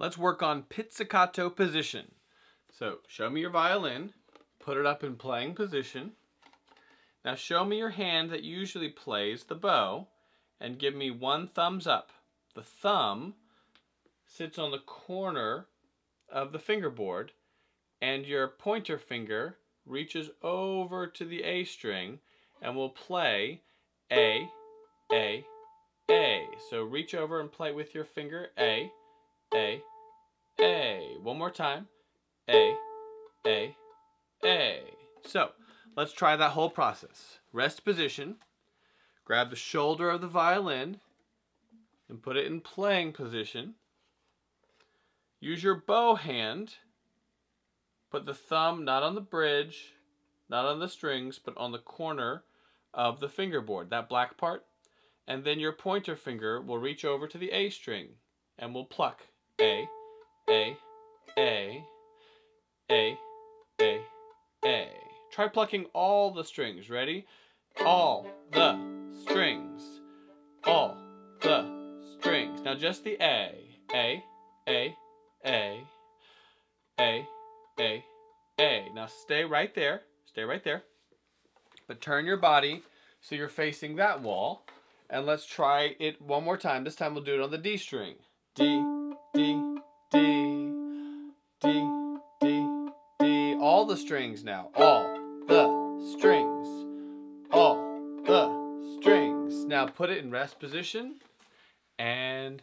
let's work on pizzicato position. So show me your violin, put it up in playing position. Now show me your hand that usually plays the bow and give me one thumbs up. The thumb sits on the corner of the fingerboard and your pointer finger reaches over to the A string and will play A, A, A. So reach over and play with your finger A, A, A. One more time. A, A, A. So let's try that whole process. Rest position. Grab the shoulder of the violin and put it in playing position. Use your bow hand. Put the thumb not on the bridge, not on the strings, but on the corner of the fingerboard, that black part. And then your pointer finger will reach over to the A string and will pluck A, A, A, A, A, A. Try plucking all the strings. Ready? All the strings. All the strings. Now just the A. A, A, A, A, A, A. Now stay right there. Stay right there. But turn your body so you're facing that wall. And let's try it one more time. This time we'll do it on the D string. D, D, D, D, D, D. All the strings now. All the strings. All the strings. Now put it in rest position and